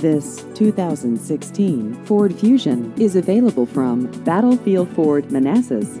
This 2016 Ford Fusion is available from Battlefield Ford Manassas.